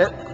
Hit.